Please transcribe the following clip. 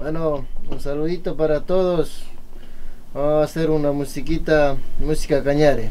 Bueno, un saludito para todos. Vamos a hacer una musiquita, música cañare.